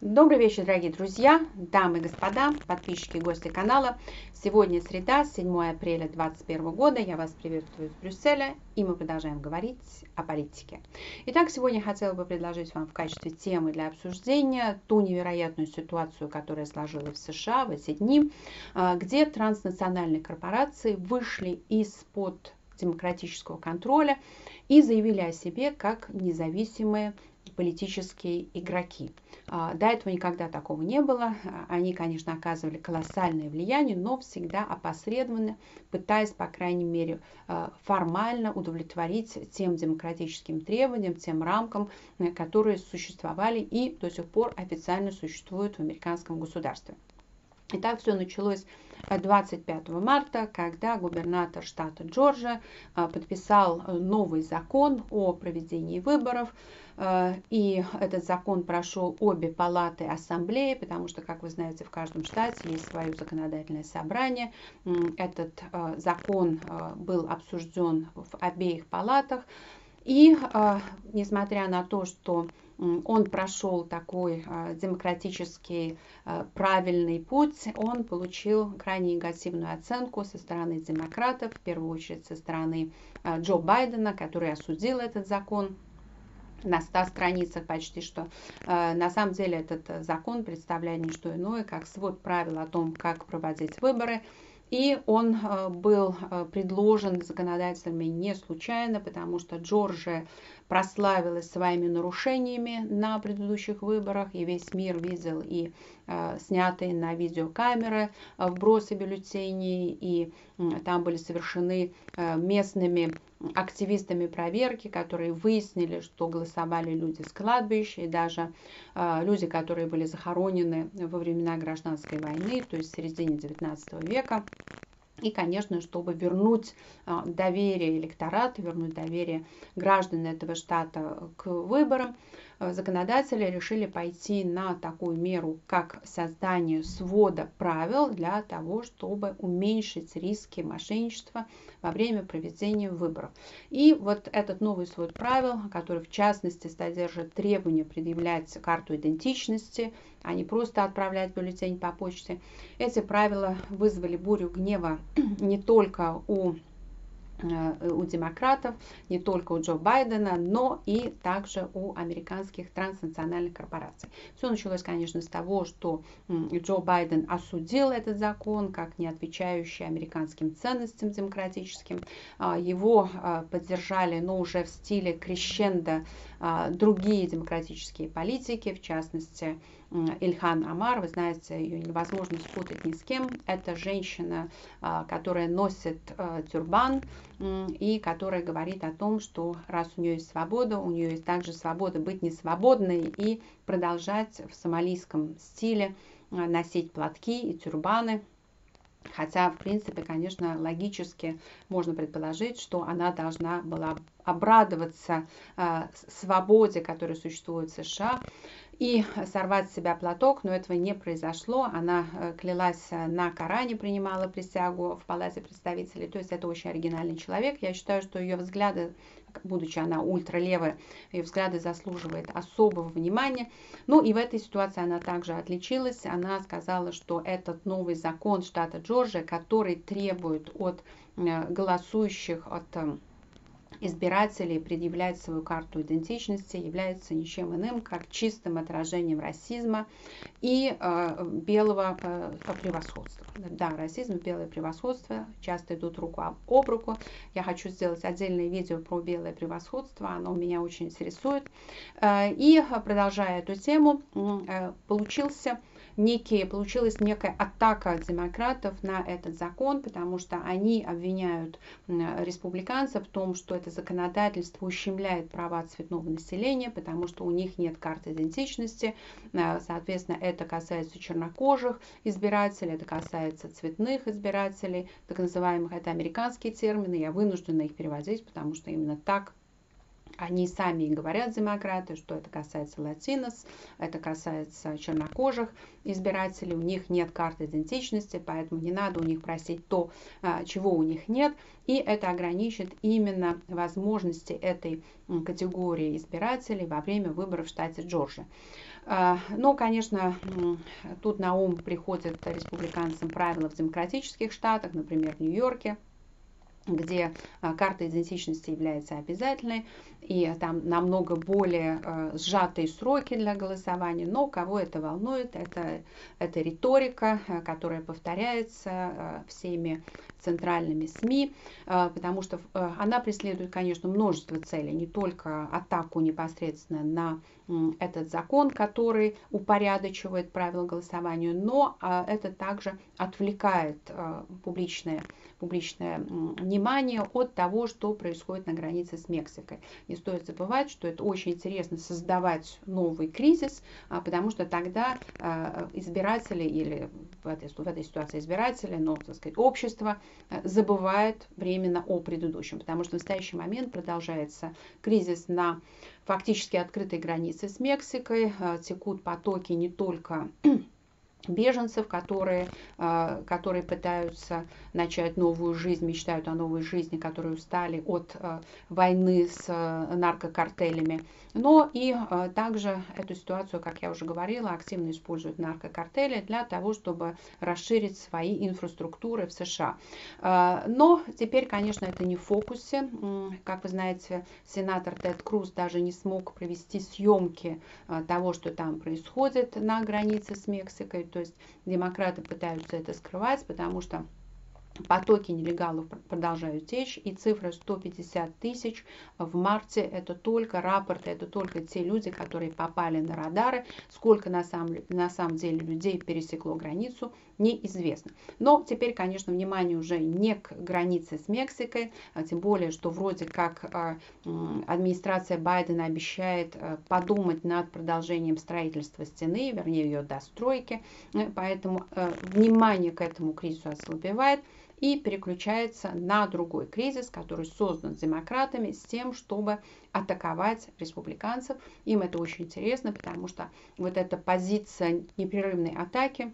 Добрый вечер, дорогие друзья, дамы и господа, подписчики и гости канала. Сегодня среда, 7 апреля 2021 года. Я вас приветствую из Брюсселя, и мы продолжаем говорить о политике. Итак, сегодня я хотела бы предложить вам в качестве темы для обсуждения ту невероятную ситуацию, которая сложилась в США в эти дни, а, где транснациональные корпорации вышли из-под демократического контроля и заявили о себе как независимые политические игроки. А, до этого никогда такого не было. Они, конечно, оказывали колоссальное влияние, но всегда опосредованно, пытаясь, по крайней мере, а, формально удовлетворить тем демократическим требованиям, тем рамкам, э, которые существовали и до сих пор официально существуют в американском государстве. Итак, все началось 25 марта, когда губернатор штата Джорджия а, подписал э, новый закон о проведении выборов. Э, и этот закон прошел обе палаты ассамблеи, потому что, как вы знаете, в каждом штате есть свое законодательное собрание. Этот э, закон был обсужден в обеих палатах. И несмотря на то, что он прошел такой а, демократический а, правильный путь, он получил крайне негативную оценку со стороны демократов, в первую очередь со стороны а, Джо Байдена, который осудил этот закон на 100 страницах почти что. На самом деле этот закон представляет не что иное, как свод правил о том, как проводить выборы. И он был предложен законодателями не случайно, потому что Джорджия прославилась своими нарушениями на предыдущих выборах, и весь мир видел и э, снятые на видеокамеры э, вбросы бюллетеней, и там были совершены э, местными активистами проверки, которые выяснили, что голосовали люди с кладбища, и даже люди, которые были захоронены во времена гражданской войны, то есть в середине 19 века. И, конечно, чтобы вернуть а, доверие электората, вернуть доверие граждан этого штата к выборам, законодатели решили пойти на такую меру, как создание свода правил для того, чтобы уменьшить риски мошенничества во время проведения выборов. И вот этот новый свод правил, который в частности содержит требование предъявлять карту идентичности, а не просто отправлять бюллетень по почте, эти правила вызвали бурю гнева не только у Э, у демократов, не только у Джо Байдена, но и также у американских транснациональных корпораций. Все началось, конечно, с того, что Джо Байден осудил этот закон как не отвечающий американским ценностям демократическим. А, его а, поддержали, но уже в стиле крещенда а, другие демократические политики, в частности, Ильхан Амар, вы знаете, ее невозможно спутать ни с кем. Это женщина, а, которая носит а, тюрбан и которая говорит о том, что раз у нее есть свобода, у нее есть также свобода быть несвободной и продолжать в сомалийском стиле носить платки и тюрбаны, Хотя, в принципе, конечно, логически можно предположить, что она должна была обрадоваться э, свободе, которая существует в США, и сорвать с себя платок, но этого не произошло. Она э, клялась э, на Коране, принимала присягу в Палате представителей, то есть это очень оригинальный человек. Я считаю, что ее взгляды, будучи она ультралевая, ее взгляды заслуживают особого внимания. Ну и в этой ситуации она также отличилась. Она сказала, что этот новый закон штата Джорджия, который требует от э, голосующих, от избирателей предъявлять свою карту идентичности является ничем иным, как чистым отражением расизма и э, белого э, превосходства. Да, расизм и белое превосходство часто идут руку об руку. Я хочу сделать отдельное видео про белое превосходство, оно меня очень интересует. Э, и продолжая эту тему, э, получился некие, получилась некая атака демократов на этот закон, потому что они обвиняют республиканцев в том, что это законодательство ущемляет права цветного населения, потому что у них нет карты идентичности. Э, соответственно, это касается чернокожих избирателей, это касается цветных избирателей, так называемых, это американские термины, я вынуждена их переводить, потому что именно так они сами говорят, демократы, что это касается латинос, это касается чернокожих избирателей, у них нет карты идентичности, поэтому не надо у них просить то, а, чего у них нет, и это ограничит именно возможности этой категории избирателей во время выборов в штате Джорджия. А, но, конечно, тут на ум приходят республиканцам правила в демократических штатах, например, в Нью-Йорке, где а, карта идентичности является обязательной, и там намного более э, сжатые сроки для голосования, но кого это волнует, это, это риторика, которая повторяется всеми центральными СМИ, э, потому что э, она преследует, конечно, множество целей, не только атаку непосредственно на этот закон, который упорядочивает правила голосования, но э, это также отвлекает публичное, публичное внимание от того, что происходит на границе с Мексикой. Не стоит забывать, что это очень интересно создавать новый кризис, потому что тогда избиратели или в этой, в этой ситуации избиратели, но, так сказать, общество забывает временно о предыдущем, потому что в настоящий момент продолжается кризис на фактически открытой границе с Мексикой, э, текут потоки не только беженцев, которые, э, которые пытаются начать новую жизнь, мечтают о новой жизни, которые устали от э, войны с э, наркокартелями. Но и также эту ситуацию, как я уже говорила, активно используют наркокартели для того, чтобы расширить свои инфраструктуры в США. Но теперь, конечно, это не в фокусе. Как вы знаете, сенатор Тед Круз даже не смог провести съемки того, что там происходит на границе с Мексикой. То есть демократы пытаются это скрывать, потому что Потоки нелегалов продолжают течь, и цифра 150 тысяч в марте – это только рапорты, это только те люди, которые попали на радары. Сколько на самом, на самом деле людей пересекло границу, неизвестно. Но теперь, конечно, внимание уже не к границе с Мексикой, а тем более, что вроде как а, администрация Байдена обещает а, подумать над продолжением строительства стены, вернее ее достройки, э, поэтому э, внимание к этому кризису ослабевает и переключается на другой кризис, который создан демократами с тем, чтобы атаковать республиканцев. Им это очень интересно, потому что вот эта позиция непрерывной атаки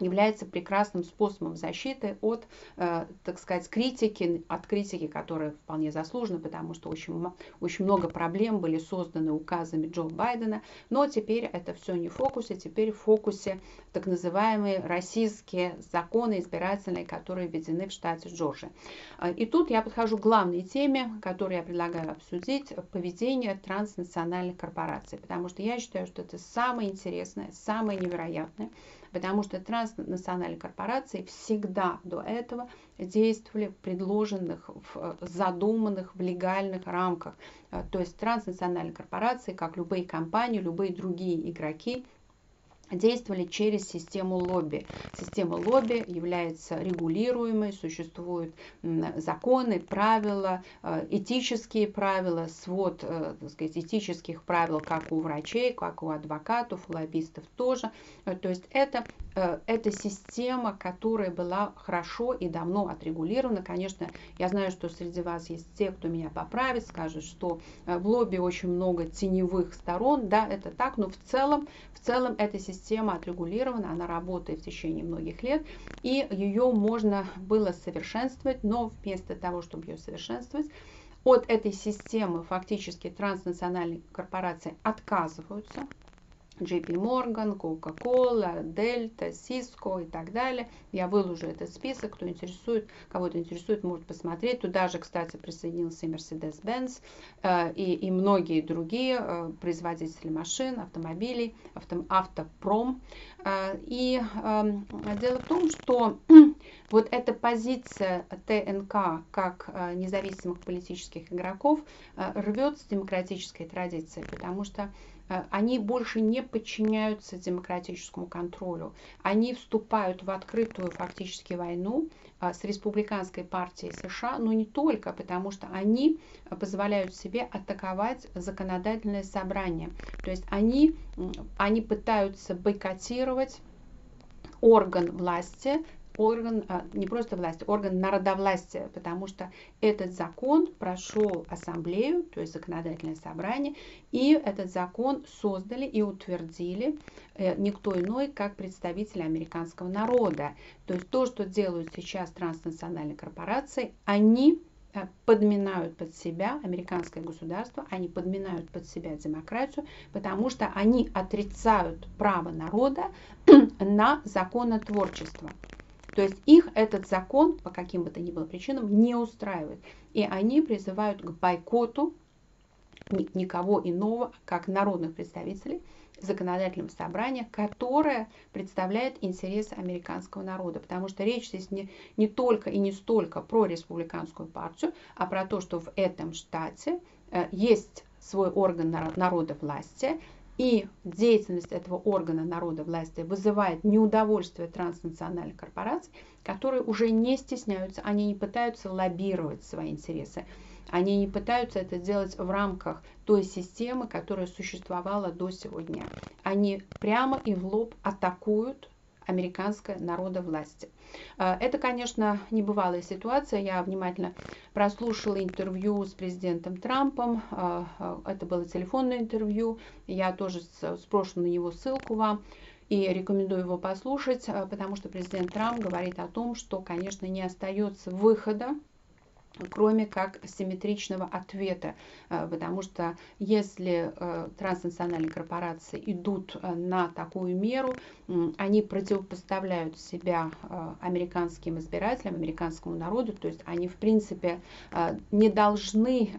является прекрасным способом защиты от, э, так сказать, критики, от критики, которая вполне заслужена, потому что очень, очень много проблем были созданы указами Джо Байдена, но теперь это все не в фокусе, теперь в фокусе так называемые российские законы избирательные, которые введены в штате Джорджия. Э, и тут я подхожу к главной теме, которую я предлагаю обсудить, поведение транснациональных корпораций, потому что я считаю, что это самое интересное, самое невероятное, потому что транснациональные корпорации всегда до этого действовали в предложенных, в задуманных в легальных рамках. Э, то есть транснациональные корпорации, как любые компании, любые другие игроки, действовали через систему лобби. Система лобби является регулируемой, существуют законы, правила, э, этические правила, свод э, так сказать, этических правил как у врачей, как у адвокатов, у лоббистов тоже. Э, то есть это, это система, которая была хорошо и давно отрегулирована. Конечно, я знаю, что среди вас есть те, кто меня поправит, скажет, что в лобби очень много теневых сторон. Да, это так, но в целом, в целом эта система система отрегулирована, она работает в течение многих лет, и ее можно было совершенствовать, но вместо того, чтобы ее совершенствовать, от этой системы фактически транснациональные корпорации отказываются, JP Morgan, Coca-Cola, Delta, Cisco и так далее. Я выложу этот список, кто интересует, кого-то интересует, может посмотреть. Туда же, кстати, присоединился Mercedes-Benz э, и, и многие другие э, производители машин, автомобилей, авто, автопром. Э, и эм, дело в том, что вот эта позиция ТНК как независимых политических игроков рвет с демократической традицией, потому что Э, они больше не подчиняются демократическому контролю. Они вступают в открытую фактически войну э, с республиканской партией США, но не только, потому что они позволяют себе атаковать законодательное собрание. То есть они, они пытаются бойкотировать орган власти, орган, а, не просто власти, орган народовластия, потому что этот закон прошел ассамблею, то есть законодательное собрание, и этот закон создали и утвердили э, никто иной, как представители американского народа. То есть то, что делают сейчас транснациональные корпорации, они э, подминают под себя американское государство, они подминают под себя демократию, потому что они отрицают право народа на законотворчество. То есть их этот закон по каким бы то ни было причинам не устраивает. И они призывают к бойкоту никого иного, как народных представителей законодательного собрания, которое представляет интересы американского народа. Потому что речь здесь не, не только и не столько про республиканскую партию, а про то, что в этом штате э, есть свой орган народа власти, и деятельность этого органа народа власти вызывает неудовольствие транснациональных корпораций, которые уже не стесняются, они не пытаются лоббировать свои интересы, они не пытаются это сделать в рамках той системы, которая существовала до сегодня. Они прямо и в лоб атакуют американской народовласти. А, это, конечно, небывалая ситуация. Я внимательно прослушала интервью с президентом Трампом. А, а, это было телефонное интервью. Я тоже спрошу на него ссылку вам и рекомендую его послушать, потому что президент Трамп говорит о том, что, конечно, не остается выхода кроме как симметричного ответа, э, потому что если э, транснациональные корпорации идут э, на такую меру, они противопоставляют себя американским избирателям, американскому народу, то есть они в принципе не должны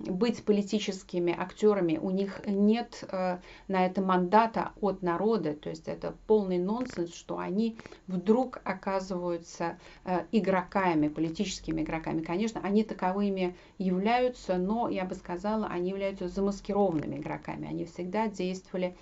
быть политическими актерами, у них нет э, на это мандата от народа, то есть это полный нонсенс, что они вдруг оказываются э, игроками, политическими игроками. Конечно, они таковыми являются, но я бы сказала, они являются замаскированными игроками. Они всегда действовали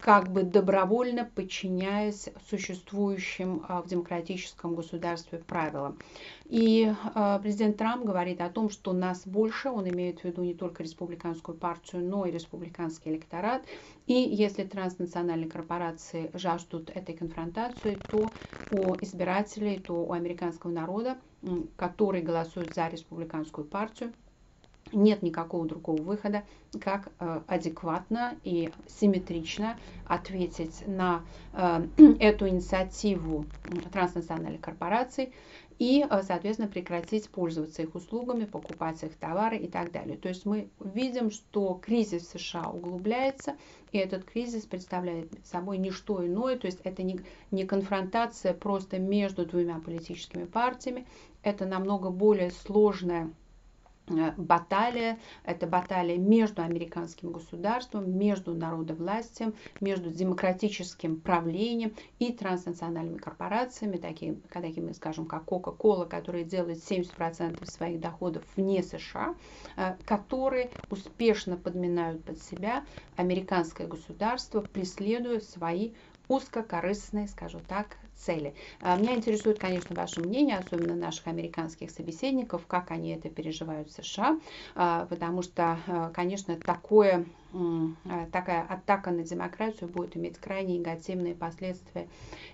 как бы добровольно подчиняясь существующим э, в демократическом государстве правилам. И э, президент Трамп говорит о том, что нас больше, он имеет в виду не только республиканскую партию, но и республиканский электорат. И если транснациональные корпорации жаждут этой конфронтации, то у избирателей, то у американского народа, который голосует за республиканскую партию, нет никакого другого выхода, как э, адекватно и симметрично ответить на э, эту инициативу транснациональных корпораций и, э, соответственно, прекратить пользоваться их услугами, покупать их товары и так далее. То есть мы видим, что кризис в США углубляется, и этот кризис представляет собой не что иное, то есть это не, не конфронтация просто между двумя политическими партиями, это намного более сложная баталия. Это баталия между американским государством, между народовластием, между демократическим правлением и транснациональными корпорациями, такими, такими скажем, как Coca-Cola, которые делают 70% своих доходов вне США, э, которые успешно подминают под себя американское государство, преследуя свои узкокорыстные, скажу так, цели. А, меня интересует, конечно, ваше мнение, особенно наших американских собеседников, как они это переживают в США, а, потому что, а, конечно, такое, такая атака на демократию будет иметь крайне негативные последствия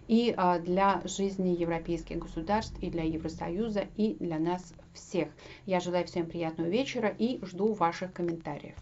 и для жизни европейских государств, и для Евросоюза, и для нас всех. Я желаю всем приятного вечера и жду ваших комментариев.